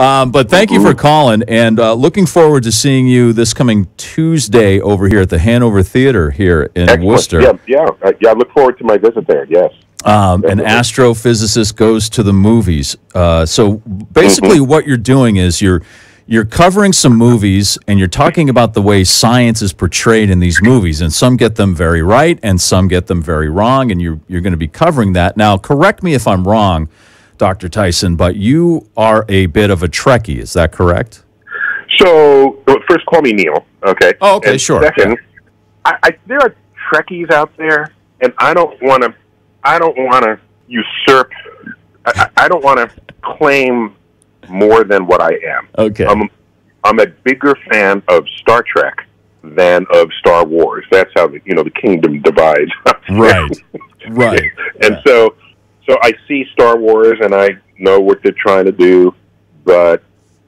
Um, but thank you for calling, and uh, looking forward to seeing you this coming Tuesday over here at the Hanover Theater here in Excellent. Worcester. Yeah, yeah, uh, yeah. I look forward to my visit there. Yes. Um, an astrophysicist goes to the movies. Uh, so basically, Mm-hmm. what you're doing is you're you're covering some movies and you're talking about the way science is portrayed in these movies, and some get them very right and some get them very wrong, and you're you're going to be covering that. Now, correct me if I'm wrong, Dr. Tyson, but you are a bit of a Trekkie. Is that correct? So uh, first, call me Neil. Okay. Oh, okay, And sure, Second, I, I, there are Trekkies out there, and I don't want to. I don't want to usurp. I, I I don't want to claim more than what I am. Okay. I'm, I'm a bigger fan of Star Trek than of Star Wars. That's how the, you know the kingdom divides. Right. Right. and Yeah. so, so I see Star Wars, and I know what they're trying to do. But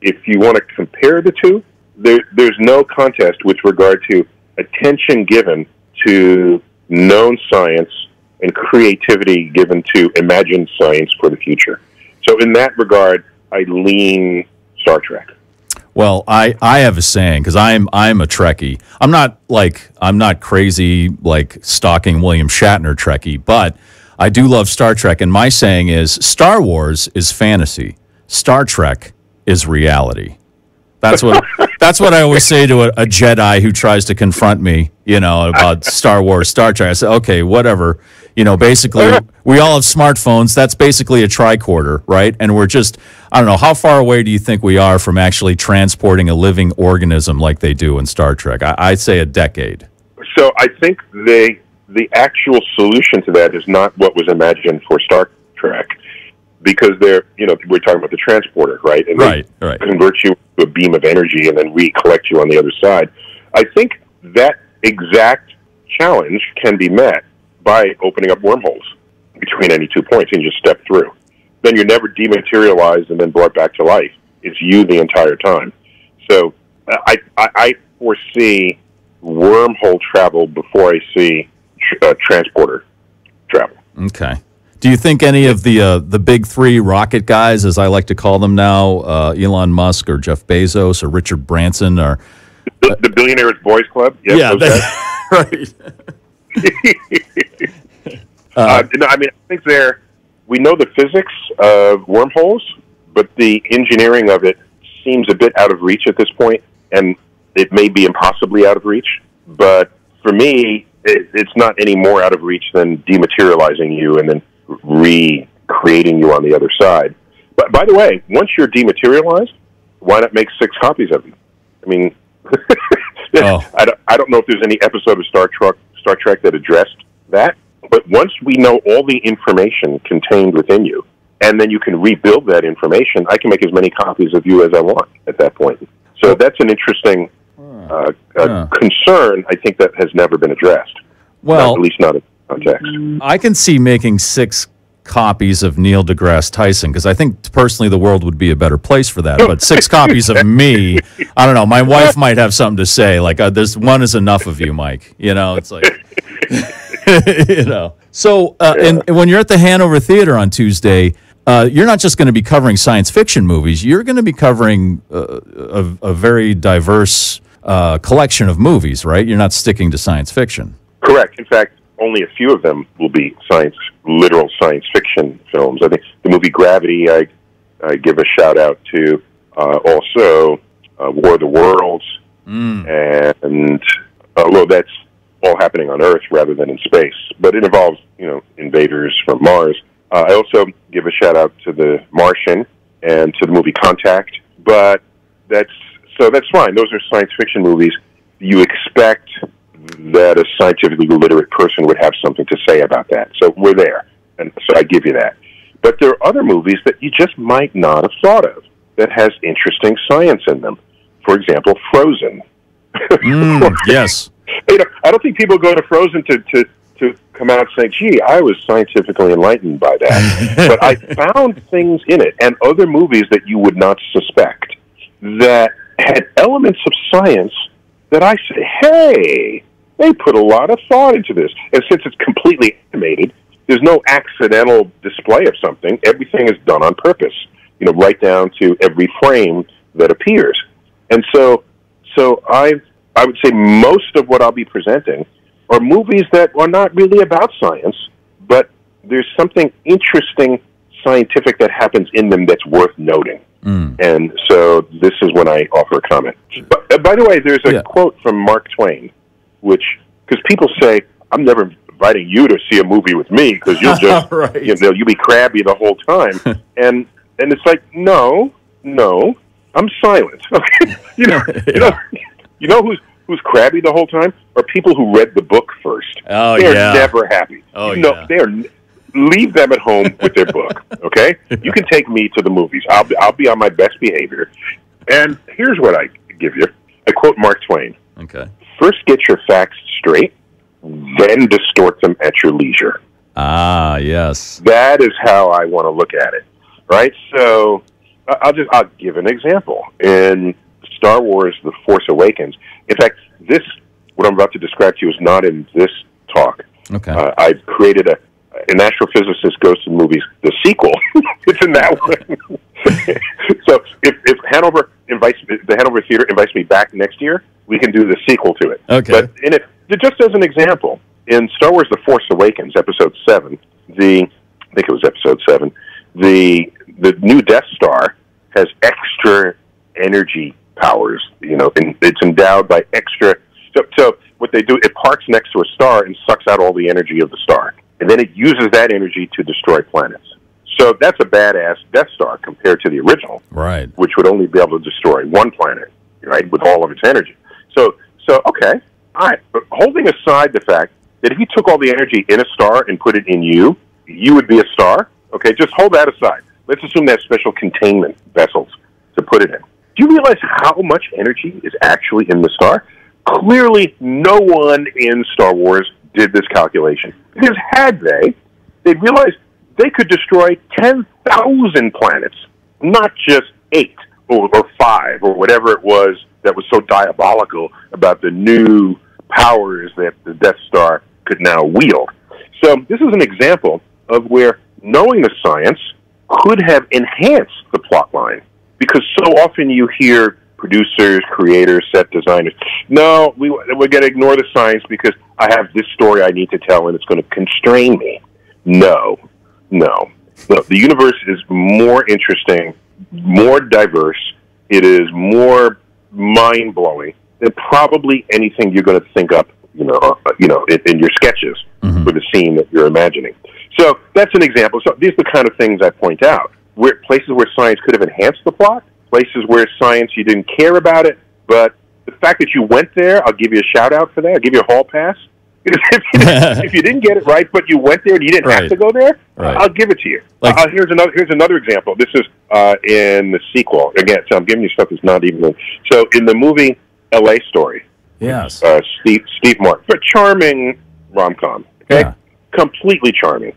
if you want to compare the two, there, there's no contest with regard to attention given to known science and creativity given to imagined science for the future. So, in that regard, I lean Star Trek. Well, I, I have a saying because I'm I'm a Trekkie. I'm not like I'm not crazy like stalking William Shatner Trekkie, but I do love Star Trek. And my saying is Star Wars is fantasy. Star Trek is reality. That's what that's what I always say to a, a Jedi who tries to confront me, you know, about Star Wars, Star Trek. I say, okay, whatever. You know, basically, we all have smartphones. That's basically a tricorder, right? And we're just, I don't know, how far away do you think we are from actually transporting a living organism like they do in Star Trek? I, I'd say a decade. So I think they the actual solution to that is not what was imagined for Star Trek, because they're you know we're talking about the transporter, right? And Right, right. Convert you to a beam of energy and then recollect you on the other side. I think that exact challenge can be met by opening up wormholes between any two points and you just step through. Then you're never dematerialized and then brought back to life. It's you the entire time. So uh, I, I, I foresee wormhole travel before I see tr- uh, transporter travel. Okay. Do you think any of the uh, the big three rocket guys, as I like to call them now, uh, Elon Musk or Jeff Bezos or Richard Branson, are The, the Billionaires Boys Club. Yes, yeah, right. Uh, no, I mean, I think there we know the physics of wormholes, but the engineering of it seems a bit out of reach at this point, and it may be impossibly out of reach. But for me, it, it's not any more out of reach than dematerializing you and then recreating you on the other side. But by the way, once you're dematerialized, why not make six copies of you? I mean, Oh. I, don't, I don't know if there's any episode of Star Trek Star Trek that addressed that. But once we know all the information contained within you, and then you can rebuild that information, I can make as many copies of you as I want at that point. So that's an interesting uh, Huh. concern. I think that has never been addressed. Well, at least not in context. I can see making six copies of Neil deGrasse Tyson because I think personally the world would be a better place for that. But six copies of me, I don't know. My wife might have something to say. Like, uh, "This one is enough of you, Mike." You know, it's like, you know. So, uh, and, and when you're at the Hanover Theater on Tuesday. Uh, you're not just going to be covering science fiction movies. You're going to be covering uh, a, a very diverse uh, collection of movies, right? You're not sticking to science fiction. Correct. In fact, only a few of them will be science, literal science fiction films. I think the movie Gravity. I, I give a shout out to. Uh, also, uh, War of the Worlds, and although that's all happening on Earth rather than in space, but it involves you know invaders from Mars. Uh, I also give a shout out to the Martian and to the movie Contact, but that's so that's fine. Those are science fiction movies. You expect that a scientifically literate person would have something to say about that. So we're there, and so I give you that. But there are other movies that you just might not have thought of that has interesting science in them. For example, Frozen. Mm, yes. you know, I don't think people go to Frozen to, to, to come out saying, gee, I was scientifically enlightened by that. but I found things in it and other movies that you would not suspect that had elements of science that I said, hey, they put a lot of thought into this. And since it's completely animated, there's no accidental display of something. Everything is done on purpose. you know, right down to every frame that appears. And so, so I, I would say most of what I'll be presenting are movies that are not really about science, but there's something interesting scientific that happens in them that's worth noting. Mm. And so this is when I offer a comment. But, uh, by the way, there's a Yeah. quote from Mark Twain, which, because people say, I'm never inviting you to see a movie with me because you'll just, Right. you know, you'll be crabby the whole time. and, and it's like, no, no, I'm silent. You know, you know, you know who's, who's crabby the whole time? Are people who read the book first. Oh, They're yeah. never happy. Oh, You know, yeah. They are leave them at home with their book. Okay, you can take me to the movies. I'll be, I'll be on my best behavior. And here's what I give you. I quote Mark Twain: Okay. First, get your facts straight, then distort them at your leisure. Ah, yes. That is how I want to look at it. Right. So I'll just I'll give an example in Star Wars: The Force Awakens. In fact, this what I'm about to describe to you is not in this talk. Okay. Uh, I've created a an astrophysicist goes to the movies. The sequel, it's in that one. so if if Hanover invites the Hanover Theater invites me back next year, we can do the sequel to it. Okay. But in it, just as an example, in Star Wars: The Force Awakens, Episode Seven, the I think it was Episode Seven, the the new Death Star has extra energy powers. You know, and it's endowed by extra. So, so what they do, it parks next to a star and sucks out all the energy of the star, and then it uses that energy to destroy planets. So that's a badass Death Star compared to the original right. which would only be able to destroy one planet, right, with all of its energy. So, so okay, all right. But holding aside the fact that if you took all the energy in a star and put it in you, you would be a star. Okay, just hold that aside. Let's assume they have special containment vessels to put it in. Do you realize how much energy is actually in the star? Clearly, no one in Star Wars did this calculation because had they, they'd realize they could destroy 10,000 planets, not just eight or, or five or whatever it was that was so diabolical about the new powers that the Death Star could now wield. So, this is an example of where knowing the science could have enhanced the plot line because so often you hear producers, creators, set designers, no, we, we're going to ignore the science because I have this story I need to tell and it's going to constrain me. No, no, no. The universe is more interesting, more diverse. It is more mind blowing than probably anything you're going to think up. You know, uh, you know, in, in your sketches for the scene that you're imagining. So that's an example. So these are the kind of things I point out. Where places where science could have enhanced the plot, places where science you didn't care about it, but the fact that you went there, I'll give you a shout out for that. I'll give you a hall pass. Because if you, if you didn't get it right, but you went there and you didn't Right. have to go there, Right. I'll give it to you. Like- uh, here's another here's another example. This is uh, in the sequel. Again, so I'm giving you stuff that's not even. In. So in the movie L.A. Story, Yes. uh, Steve Steve Martin, but charming rom com. Okay, Yeah. completely charming.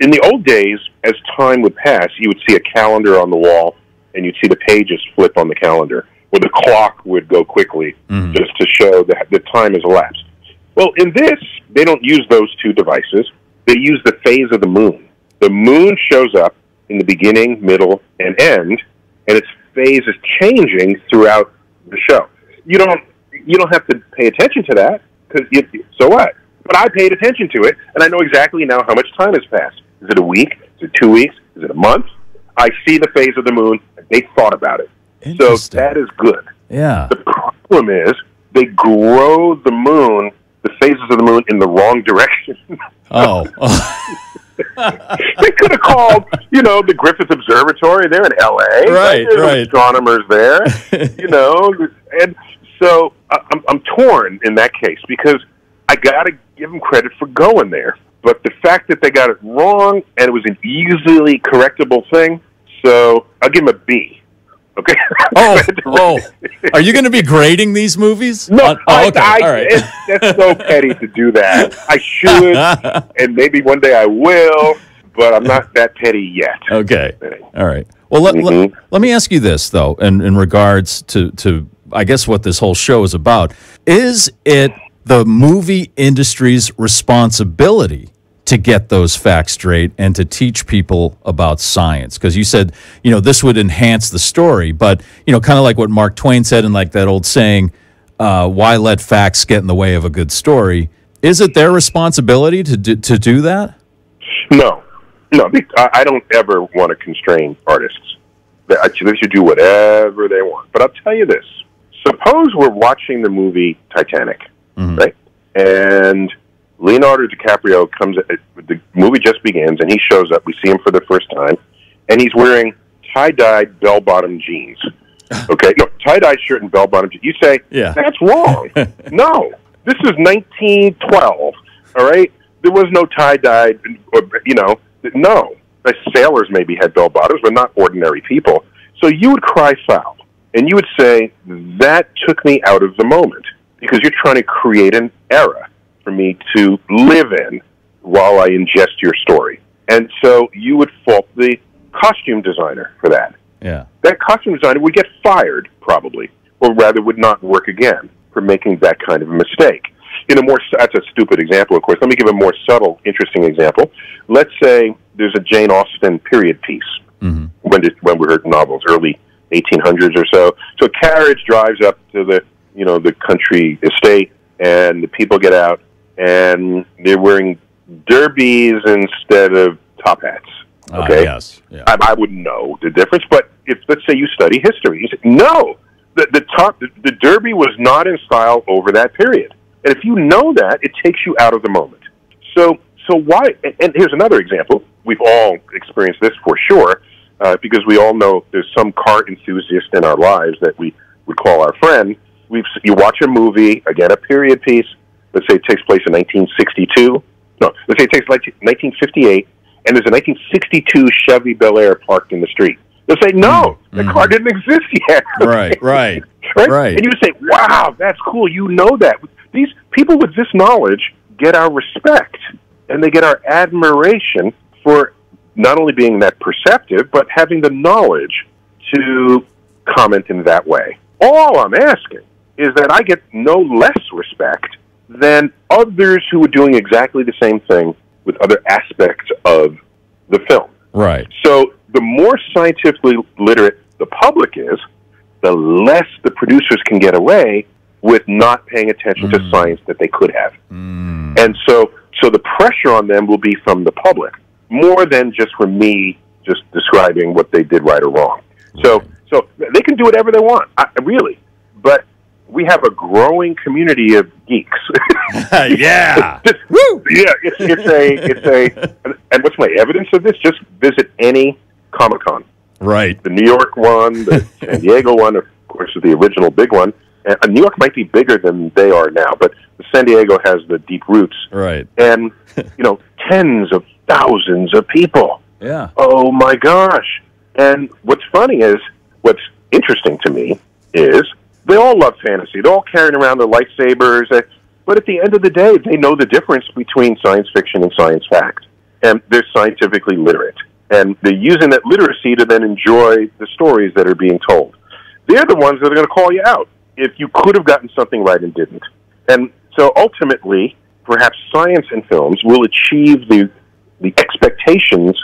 In the old days, as time would pass, you would see a calendar on the wall, and you'd see the pages flip on the calendar, or the clock would go quickly, Mhm. just to show that the time has elapsed. Well, in this, they don't use those two devices. They use the phase of the moon. The moon shows up in the beginning, middle, and end, and its phase is changing throughout the show. You don't you don't have to pay attention to that because so what? But I paid attention to it, and I know exactly now how much time has passed. Is it a week? Is it two weeks? Is it a month? I see the phase of the moon. They thought about it, so that is good. yeah. The problem is they grow the moon, the phases of the moon, in the wrong direction. Oh. they could have called, you know, the Griffith Observatory. They're in L.A. Right, There's right. Astronomers there, you know, and so I- I'm, I'm torn in that case because I got to give them credit for going there. But the fact that they got it wrong and it was an easily correctable thing, so I'll give him a B. Okay. oh. Oh. Are you going to be grading these movies? No, Uh, oh, I, okay. I, All right. it's, that's so petty to do that. I should, and maybe one day I will, but I'm not that petty yet. Okay. All right. Well, let, let, Mhm. let me ask you this though, in, in regards to to I guess what this whole show is about. Is it the movie industry's responsibility to get those facts straight and to teach people about science because you said you know this would enhance the story but you know kind of like what mark twain said in like that old saying uh, why let facts get in the way of a good story is it their responsibility to do, to do that No, no, I don't ever want to constrain artists. They they should do whatever they want. But I'll tell you this: suppose we're watching the movie Titanic, right? And Leonardo DiCaprio comes. Uh, the movie just begins, and he shows up. We see him for the first time, and he's wearing tie-dyed bell-bottom jeans. Okay, no tie-dye shirt and bell-bottom jeans. You say, Yeah. that's wrong. no, this is 1912. All right, there was no tie-dyed, you know, no. The sailors maybe had bell-bottoms, but not ordinary people. So you would cry foul, and you would say that took me out of the moment because you're trying to create an era for me to live in while I ingest your story. And so you would fault the costume designer for that yeah that costume designer would get fired probably, or rather would not work again for making that kind of a mistake. In a more that's a stupid example, of course. Let me give a more subtle, interesting example. Let's say there's a Jane Austen period piece mm-hmm. when did, when we heard novels, early 1800s or so. So a carriage drives up to the you know the country estate, and the people get out, and they're wearing derbies instead of top hats. Ah, Okay, yes yeah I, I wouldn't know the difference. But if let's say you study history, you say no, the the top the, the Derby was not in style over that period. And if you know that, it takes you out of the moment. So so why? And, and here's another example. We've all experienced this for sure, uh, because we all know there's some car enthusiast in our lives that we would call our friend. We've you watch a movie again, a period piece. Let's say it takes place in 1962. No, let's say it takes like 1958 and there's a 1962 Chevy Bel Air parked in the street. They'll say, no, mm-hmm. the car mm-hmm. didn't exist yet. right right right? Right. And you would say, wow, that's cool. You know that. These people with this knowledge get our respect and they get our admiration for not only being that perceptive, but having the knowledge to comment in that way. All I'm asking is that I get no less respect than others who are doing exactly the same thing with other aspects of the film. right So the more scientifically literate the public is, the less the producers can get away with not paying attention to mm. science that they could have. Mm. And so so the pressure on them will be from the public more than just from me just describing what they did right or wrong. So so they can do whatever they want, I, really. But we have a growing community of geeks. yeah Just- Yeah, it's it's a it's a and what's my evidence of this? Just visit any Comic Con. right The New York one, the San Diego one, of course, is the original big one. And uh, New York might be bigger than they are now, but San Diego has the deep roots, right and you know, tens of thousands of people. yeah Oh my gosh! And what's funny is, what's interesting to me is they all love fantasy. They're all carrying around their lightsabers, uh, but at the end of the day, they know the difference between science fiction and science fact, and they're scientifically literate, and they're using that literacy to then enjoy the stories that are being told. They're the ones that are going to call you out if you could have gotten something right and didn't. And so ultimately, perhaps science in films will achieve the the expectations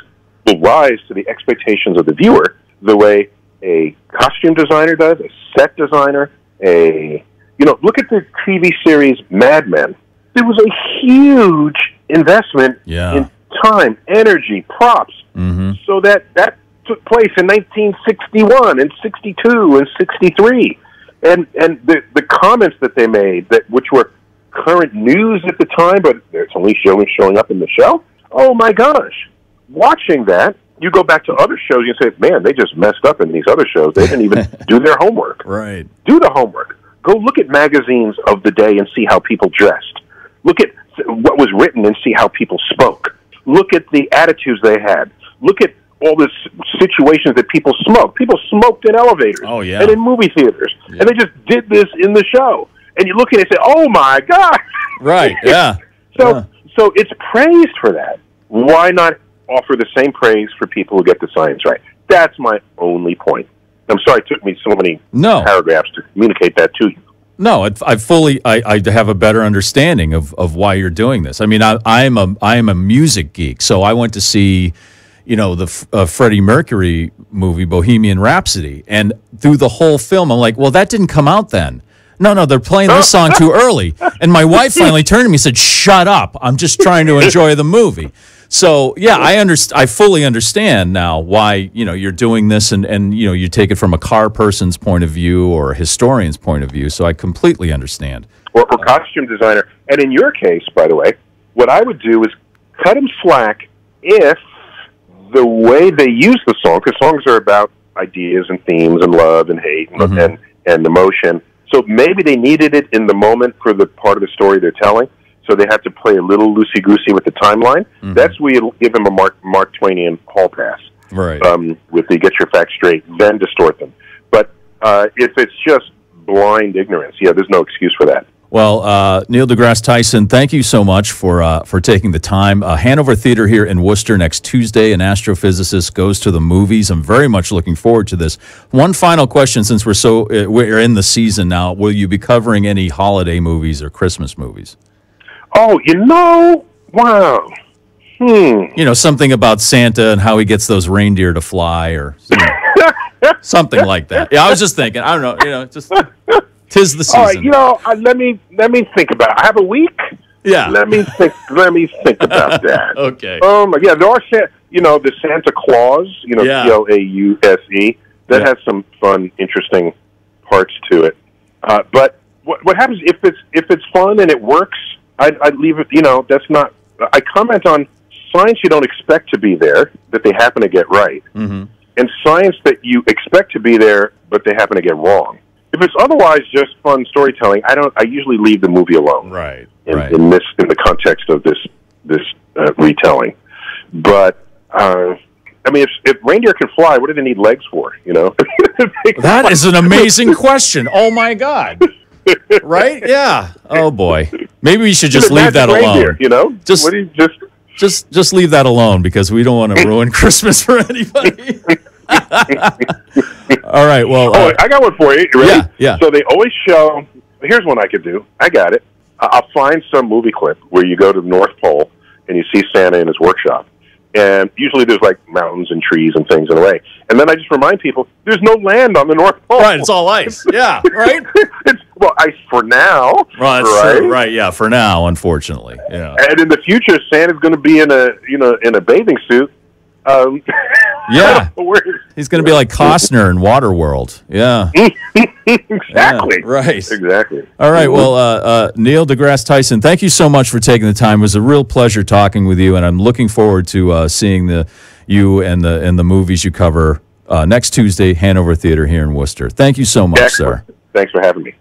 will rise to the expectations of the viewer the way a costume designer does, a set designer, a you know, look at the TV series Mad Men. There was a huge investment Yeah. in time, energy, props, mm-hmm. so that that took place in 1961 and 62 and 63, and and the the comments that they made that which were current news at the time, but it's only showing showing up in the show. Oh my gosh! Watching that, you go back to other shows, you say, "Man, they just messed up in these other shows. They didn't even do their homework." right do the homework. Go look at magazines of the day and see how people dressed. Look at what was written and see how people spoke. Look at the attitudes they had. Look at all the situations that people smoked. People smoked in elevators Oh, yeah. and in movie theaters, and they just did this in the show. And you look at it and say, "Oh my god!" right yeah So, Yeah. so it's praised for that. Why not offer the same praise for people who get the science right? That's my only point. I'm sorry it took me so many No. paragraphs to communicate that to you. No, I, I fully, I, I have a better understanding of, of why you're doing this. I mean, I, I'm a, I am a music geek, so I went to see, you know, the uh, Freddie Mercury movie Bohemian Rhapsody, and through the whole film, I'm like, well, that didn't come out then. No, no, they're playing this song too early. And my wife finally turned to me and said, "Shut up! I'm just trying to enjoy the movie." So yeah, I understand. I fully understand now why you know you're doing this, and and you know you take it from a car person's point of view or a historian's point of view. So I completely understand. Or, or costume designer. And in your case, by the way, what I would do is cut him slack if the way they use the song, because songs are about ideas and themes and love and hate and, Mhm. and and emotion. So maybe they needed it in the moment for the part of the story they're telling. So they have to play a little loosey goosey with the timeline. That's where you give them a Mark Mark Twainian hall pass Right. um, with the get your facts straight, then distort them. But uh, if it's just blind ignorance, yeah, there's no excuse for that. Well, uh, Neil deGrasse Tyson, thank you so much for uh, for taking the time. Uh, Hanover Theater here in Worcester next Tuesday. An astrophysicist goes to the movies. I'm very much looking forward to this. One final question, since we're so uh, we're in the season now, will you be covering any holiday movies or Christmas movies? Oh, you know, wow. Hmm. You know, something about Santa and how he gets those reindeer to fly, or you know, something like that. Yeah, I was just thinking. I don't know. You know, just tis the season. All right, you know, uh, let me let me think about. It. I have a week. yeah. Let me think. let me think about that. okay. Um, yeah, there are you know the Santa Claus, you know, Yeah. C L A U S E. That Yeah. has some fun, interesting parts to it. Uh, but what what happens if it's if it's fun and it works? I'd, I'd leave it. You know, that's not. I comment on science you don't expect to be there that they happen to get right, hmm and science that you expect to be there but they happen to get wrong. If it's otherwise just fun storytelling, I don't. I usually leave the movie alone Right. in, Right. in this in the context of this this uh, retelling. But uh, I mean, if, if reindeer can fly, what do they need legs for? You know, That is an amazing question. Oh my god. Right? Yeah. Oh boy. Maybe we should just leave that alone. You know, Just- what do you just Just just leave that alone because we don't want to ruin Christmas for anybody. All right. Well, Oh, uh, I got one for you. Yeah, yeah. So they always show. Here's one I could do. I got it. I'll find some movie clip where you go to the North Pole and you see Santa in his workshop, and usually there's like mountains and trees and things in the way. And then I just remind people there's no land on the North Pole. right. It's all ice. Yeah. Right. it's well, ice for now. Right? true. Right. Yeah. For now, unfortunately. Yeah. And in the future, Santa's going to be in a you know in a bathing suit. Um, Yeah. He's going to be like Costner in Waterworld. Yeah. exactly. Yeah, right. Exactly. All right. Well, uh, uh, Neil deGrasse Tyson, thank you so much for taking the time. It was a real pleasure talking with you, and I'm looking forward to uh, seeing the you and the and the movies you cover uh, next Tuesday, Hanover Theater here in Worcester. Thank you so much, Excellent. sir. Thanks for having me.